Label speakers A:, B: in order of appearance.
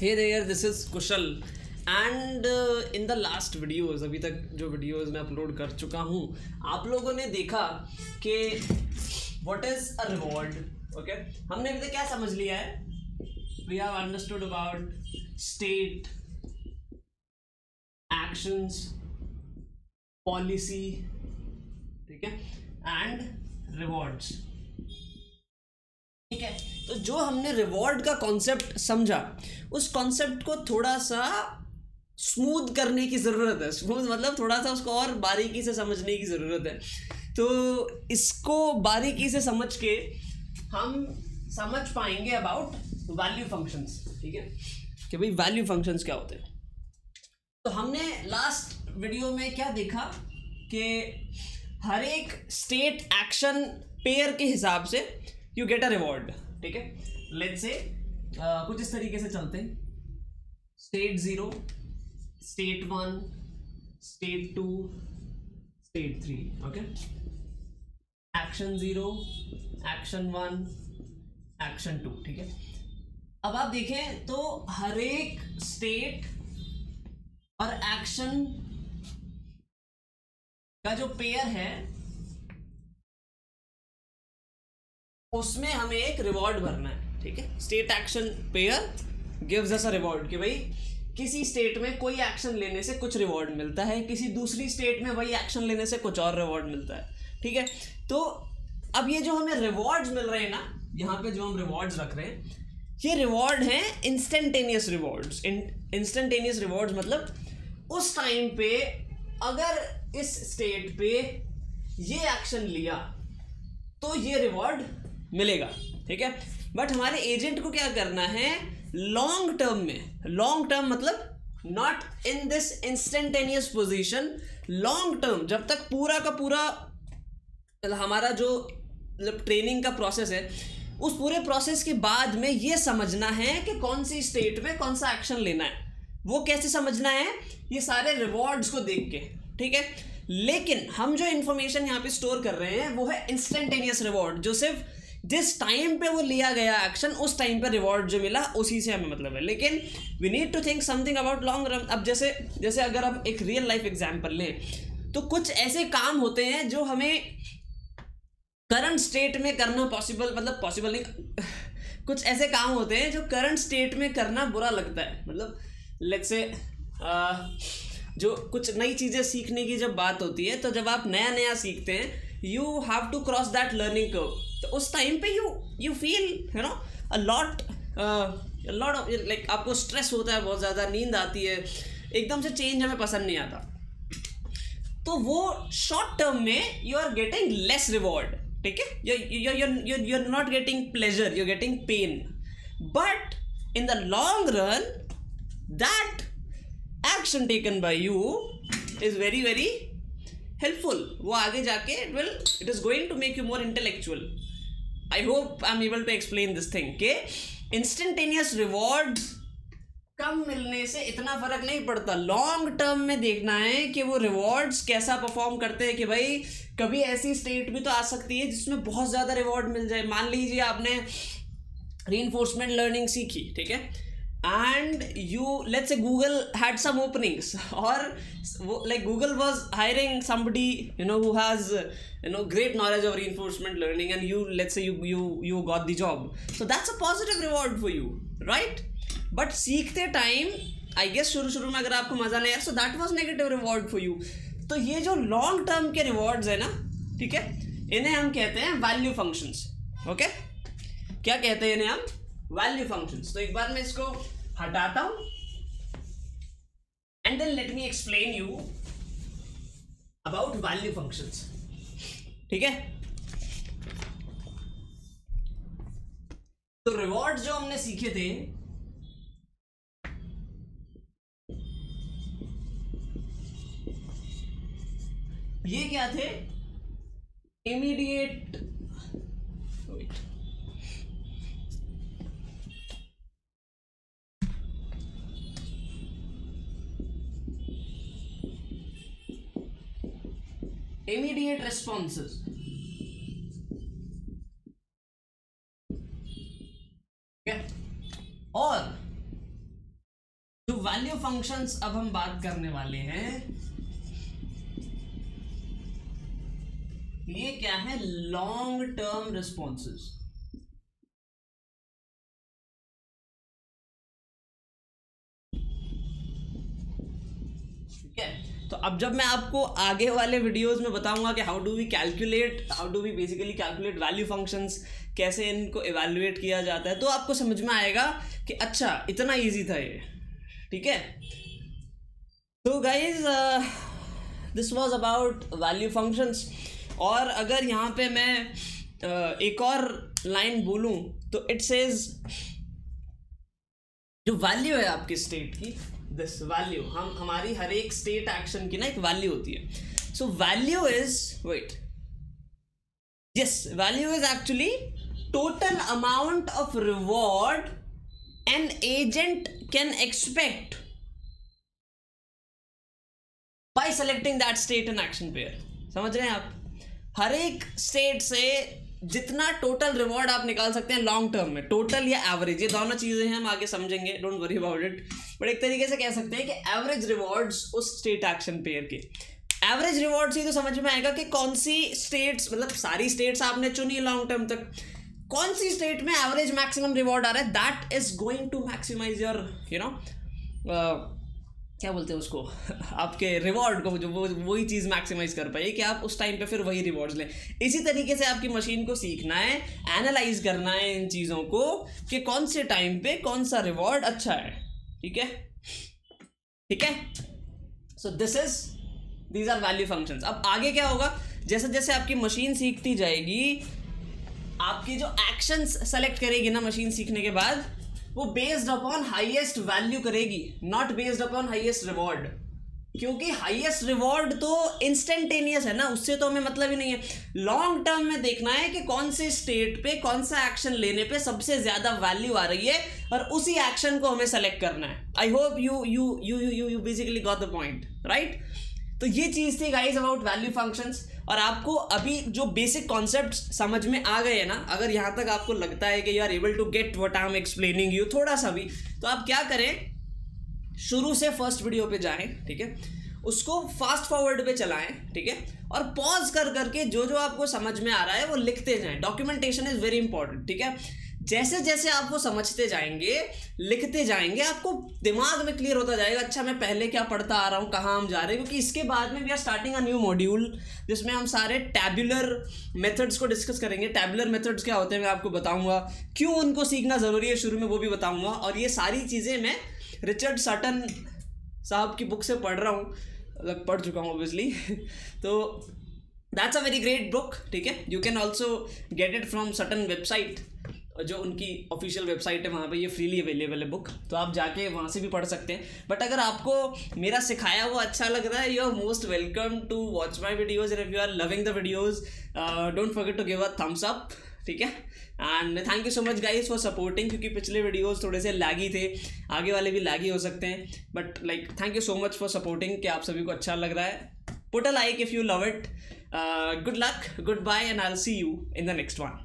A: Hey there this is Kushal and in the last videos अभी तक जो videos मैं अपलोड कर चुका हूँ, आप लोगों ने देखा कि what is a reward okay हमने अभी तक क्या समझ लिया है? We have understood about state actions policy ठीक है? एंड रिवॉर्ड्स ठीक है? तो जो हमने रिवॉर्ड का कॉन्सेप्ट समझा, उस कॉन्सेप्ट को थोड़ा सा स्मूथ करने की ज़रूरत है। स्मूथ मतलब थोड़ा सा उसको और बारीकी से समझने की ज़रूरत है। तो इसको बारीकी से समझ के हम समझ पाएँगे अबाउट वैल्यू फ़ंक्शंस ठीक है? कि भाई वैल्यू फ़ंक्शंस क्या होते हैं? तो हमने लास्ट वीडियो में क्या देखा कि हर एक स्टेट एक्शन पेयर के हिसाब से यू गेट अ रिवॉर्ड ठीक है? लेट्स से कुछ इस तरीके से चलते हैं। State zero state one state two state three okay action zero action one action two ठीक है? अब आप देखें तो हर एक स्टेट और एक्शन का जो पेयर है उसमें हमें एक रिवॉर्ड भरना है, ठीक है? State action pair gives us a reward कि भाई, किसी स्टेट में कोई एक्शन लेने से कुछ रिवॉर्ड मिलता है, किसी दूसरी स्टेट में वही एक्शन लेने से कुछ और रिवॉर्ड मिलता है, ठीक है? तो अब ये जो हमें रिवॉर्ड्स मिल रहे हैं ना, यहाँ पे जो हम रिवॉर्ड्स रख रहे हैं, ये रिवॉर्ड हैं इंस्टेंटेनियस रिवॉर्ड्स इंस्टेंटेनियस रिवॉर्ड्स मतलब उस टाइम पे अगर इस स्टेट पे ये एक्शन लिया तो ये रिवॉर्ड मिलेगा, ठीक है? बट हमारे एजेंट को क्या करना है? लॉन्ग टर्म में लॉन्ग टर्म मतलब not in this instantaneous position long term जब तक पूरा का पूरा, हमारा जो मतलब ट्रेनिंग का प्रोसेस है, उस पूरे प्रोसेस के बाद में ये समझना है कि कौन सी स्टेट में कौन सा एक्शन लेना है। वो कैसे समझना है? ये सारे रिवॉर्ड्स को देख के, ठीक है? लेकिन हम जो इन्फॉर्मेशन यहाँ पे स्टोर कर रहे हैं, वो है इंस्टेंटेनियस रिवॉर्ड जो सिर्फ़ जिस टाइम पे वो लिया गया एक्शन उस टाइम पे रिवॉर्ड जो मिला, उसी से हमें मतलब है। लेकिन we need to think something about long run अब जैसे जैसे अगर आप एक रियल लाइफ एग्ज़ाम्पल लें तो कुछ ऐसे काम होते हैं जो हमें करंट स्टेट में करना पॉसिबल मतलब पॉसिबल नहीं, कुछ ऐसे काम होते हैं जो करंट स्टेट में करना बुरा लगता है। मतलब लेट्स से जो कुछ नई चीज़ें सीखने की जब बात होती है तो जब आप नया नया सीखते हैं you have to cross that learning curve तो उस टाइम पे you you feel you know a lot lot of like आपको स्ट्रेस होता है, बहुत ज़्यादा नींद आती है, एकदम से चेंज हमें पसंद नहीं आता। तो वो शॉर्ट टर्म में you are getting less reward ठीक है? You are not getting pleasure you getting pain but in the long run that action taken by you is very very helpful वो आगे जाके it will it is going to make you more intellectual I hope I am able to explain this thing के instantaneous reward कम मिलने से इतना फ़र्क नहीं पड़ता। लॉन्ग टर्म में देखना है कि वो रिवॉर्ड्स कैसा परफॉर्म करते हैं कि भाई, कभी ऐसी स्टेट भी तो आ सकती है जिसमें बहुत ज़्यादा रिवॉर्ड मिल जाए। मान लीजिए आपने री लर्निंग सीखी, ठीक है? And you let's a Google had some openings और वो like Google was hiring somebody you know who has you know great knowledge of reinforcement learning and you let's you got the job so that's a positive reward for you right but सीखते time I guess शुरू शुरू में अगर आपको मज़ा नहीं आया so that was negative reward for you तो ये जो लॉन्ग टर्म के रिवॉर्ड है ना, ठीक है? इन्हें हम कहते हैं वैल्यू फ़ंक्शंस ओके क्या कहते हैं इन्हें हम? वैल्यू फ़ंक्शंस तो एक बार मैं इसको हटाता हूँ। And then let me explain you about value functions ठीक है? तो रिवॉर्ड जो हमने सीखे थे, ये क्या थे? Immediate immediate responses. Okay? or value functions अब हम बात करने वाले हैं, ये क्या है? लॉन्ग टर्म रिस्पॉन्सेज ठीक है? तो अब जब मैं आपको आगे वाले वीडियोस में बताऊँगा कि how do we calculate how do we basically calculate value functions कैसे इनको इवेलुएट किया जाता है तो आपको समझ में आएगा कि अच्छा इतना ईजी था ये ठीक है? तो guys this was about value functions और अगर यहाँ पे मैं uh, एक और लाइन बोलूँ तो इट सेज जो वैल्यू है आपकी स्टेट की दिस वैल्यू हम, हमारी हर एक स्टेट एक्शन की ना एक वैल्यू होती है। So value is wait yes value is actually total amount of reward an agent can expect by selecting that state and action pair समझ रहे हैं आप? हर एक स्टेट से जितना टोटल रिवॉर्ड आप निकाल सकते हैं लॉन्ग टर्म में टोटल या एवरेज ये दोनों चीज़ें हैं हम आगे समझेंगे don't worry about it but एक तरीके से कह सकते हैं कि एवरेज रिवॉर्ड्स उस स्टेट एक्शन पेयर के। एवरेज रिवॉर्ड से तो समझ में आएगा कि कौन सी स्टेट्स मतलब सारी स्टेट्स आपने चुनी लॉन्ग टर्म तक। कौन सी स्टेट में एवरेज मैक्सिमम रिवॉर्ड आ रहा है? That is going to maximize your you know क्या बोलते हैं उसको? आपके रिवॉर्ड को जो वो, वही चीज़ मैक्सिमाइज कर पाए कि आप उस टाइम पे फिर वही रिवॉर्ड्स लें। इसी तरीके से आपकी मशीन को सीखना है एनालाइज करना है इन चीज़ों को कि कौन से टाइम पे कौन सा रिवॉर्ड अच्छा है। ठीक है? ठीक है? So this is these are value functions अब आगे क्या होगा? जैसे जैसे आपकी मशीन सीखती जाएगी, आपकी जो एक्शंस सेलेक्ट करेगी ना मशीन सीखने के बाद वो बेस्ड अपॉन हाईएस्ट वैल्यू करेगी not based upon highest reward क्योंकि हाईएस्ट रिवॉर्ड तो इंस्टेंटेनियस है ना, उससे तो हमें मतलब ही नहीं है। लॉन्ग टर्म में देखना है कि कौन से स्टेट पे, कौन सा एक्शन लेने पे सबसे ज़्यादा वैल्यू आ रही है और उसी एक्शन को हमें सेलेक्ट करना है। I hope you you you you you basically got the point right तो ये चीज़ थी गाइज़ अबाउट वैल्यू फ़ंक्शंस और आपको अभी जो बेसिक कॉन्सेप्ट समझ में आ गए हैं ना, अगर यहाँ तक आपको लगता है कि you are able to get what I am explaining you थोड़ा सा भी तो आप क्या करें? शुरू से फ़र्स्ट वीडियो पे जाएँ, ठीक है? उसको फास्ट फॉरवर्ड पे चलाएँ, ठीक है? और पॉज कर करके जो जो आपको समझ में आ रहा है वो लिखते जाएँ। डॉक्यूमेंटेशन इज़ वेरी इंपॉर्टेंट ठीक है? जैसे जैसे आप वो समझते जाएँगे, लिखते जाएँगे, आपको दिमाग में क्लियर होता जाएगा अच्छा मैं पहले क्या पढ़ता आ रहा हूँ, कहाँ हम जा रहे हैं, क्योंकि इसके बाद में we are starting a new module जिसमें हम सारे टैबुलर मेथड्स को डिस्कस करेंगे। टैबुलर मेथड्स क्या होते हैं मैं आपको बताऊँगा, क्यों उनको सीखना ज़रूरी है शुरू में वो भी बताऊँगा, और ये सारी चीज़ें मैं रिचर्ड सटन साहब की बुक से पढ़ रहा हूँ मतलब पढ़ चुका हूँ ऑब्वियसली तो that's a very great book ठीक है? You can also get it from Sutton website जो उनकी ऑफिशियल वेबसाइट है, वहाँ पे ये फ्रीली अवेलेबल है बुक तो आप जाके वहाँ से भी पढ़ सकते हैं। बट अगर आपको मेरा सिखाया हुआ अच्छा लग रहा है you are most welcome to watch my videos if you are loving the videos don't forget to give a thumbs up ठीक है? And thank you so much guys for supporting क्योंकि पिछले वीडियोज़ थोड़े से लैगी थे, आगे वाले भी लैगी हो सकते हैं। But like thank you so much for supporting कि आप सभी को अच्छा लग रहा है। Put a like if you love it good luck goodbye and I see you in the next one